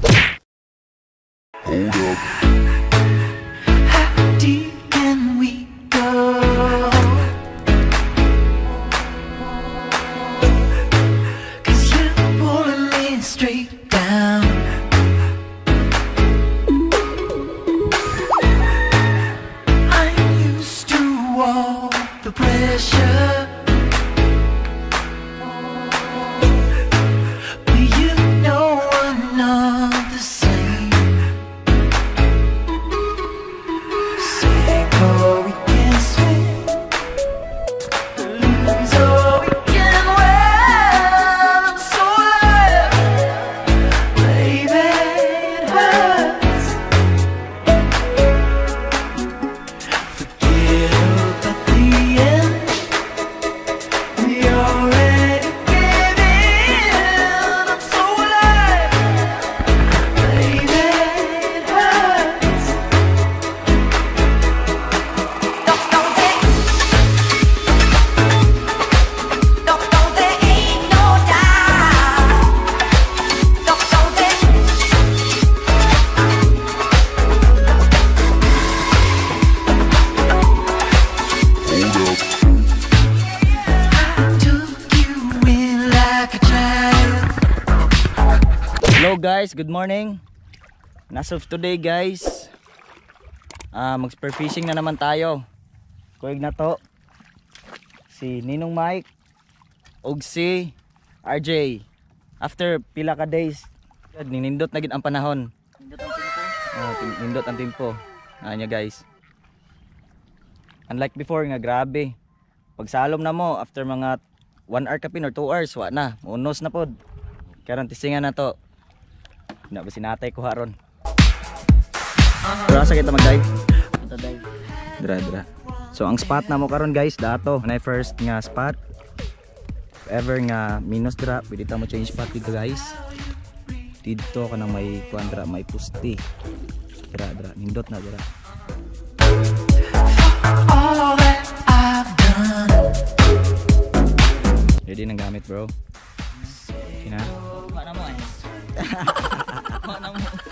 bro. How guys, good morning. As of today guys, ah mag spear fishing na naman tayo. Kuig na to. Si Ninong Mike ug si RJ. After pila ka days, ninindot na gid ang panahon. Nindot ang tempo. Oh, nindot ang tempo. Anya guys. Unlike before nga grabe. Pag salom na mo after mga 1 hour kapin or 2 hours, wa na. Unos na pod. Karon tisingan na to. Na ba sinatay ko haron. Pero asa kita? Ito dive. Dra dra. So ang spot na mo karon guys dato. Na first nga spot. If ever nga minus dra, pwede ta mo change spot dito guys. Dito ka nang may kuandra, may pusti. Dra dra, nindot na dra. All that I've done. Ready nang gamit bro. Okay na. So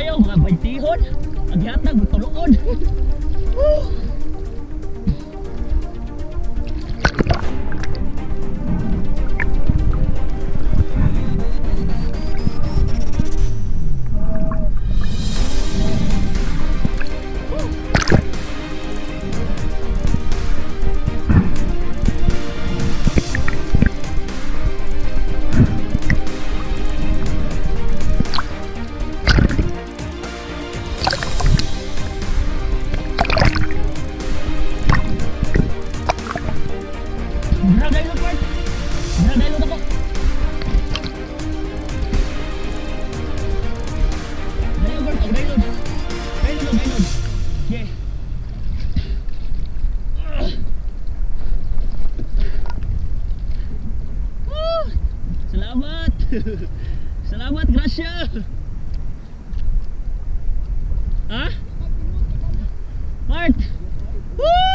kayo, mga baitihon. Maghatag, magtulood. Bragay lo, Bart. Bragay lo ako. Bart. Ang dayo. Dayo, dayo, dayo. Yeah. Woo! Salamat. Salamat, Gracia. Ha? Bart. Woo!